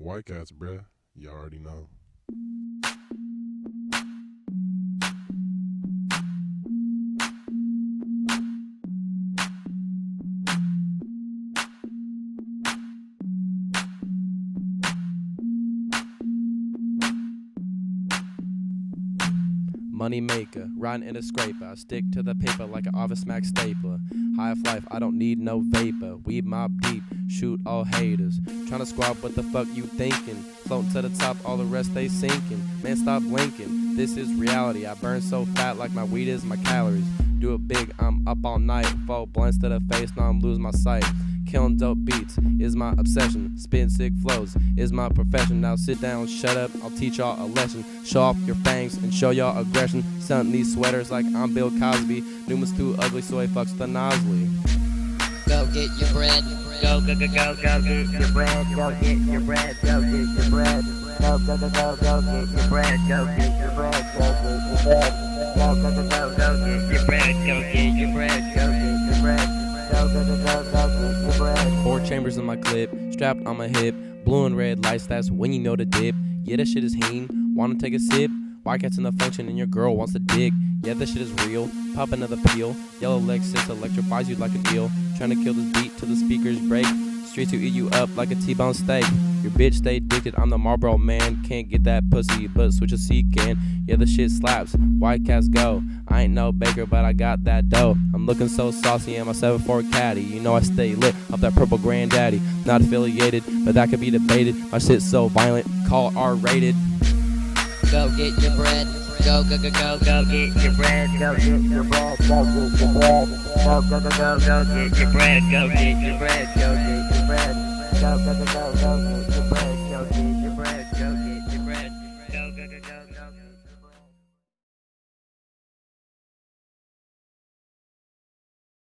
White cats, bruh. You already know. Money maker, riding in a scraper. I stick to the paper like an OfficeMax stapler. High life, I don't need no vapor. Weed mob deep, shoot all haters. Tryna squab, what the fuck you thinking? Floating to the top, all the rest they sinking. Man, stop blinking. This is reality. I burn so fat like my weed is my calories. Do it big, I'm up all night. Fall blunts to the face, now I'm losing my sight. Killing dope beats is my obsession. Spin sick flows is my profession. Now sit down, shut up, I'll teach y'all a lesson. Show off your fangs and show y'all aggression. Stunt these sweaters like I'm Bill Cosby. Numa's too ugly, so he fucks the Nosley. Go get your bread. Go, go, go, go, go get your bread. Go get your bread. Go get your bread. Go, go, go, go, go get your bread. Go get your bread. Go get your bread. Go, go, go, go, go get your bread. Go get Four chambers in my clip, strapped on my hip. Blue and red lights, that's when you know the dip. Yeah, that shit is heen. Wanna take a sip? White cats in the function and your girl wants to dig. Yeah, that shit is real. Pop another peel. Yellow Lexus electrifies you like a eel. Trying to kill this beat till the speakers break. Street to eat you up like a T-bone steak. Your bitch stay addicted. I'm the Marlboro man. Can't get that pussy, but Swisha C can. Yeah, the shit slaps. White cats go. I ain't no baker, but I got that dough. I'm looking so saucy in my 7-4 caddy. You know I stay lit off that purple granddaddy. Not affiliated, but that could be debated. My shit's so violent. Call R-rated. Go get your bread. Go, go, go, go, go get your bread. Go get your bread. Go get your bread. Go, go, go, go, go get your bread. Go get your bread. Go get your bread. Go, go, go, go, go get your bread. Go get your bread.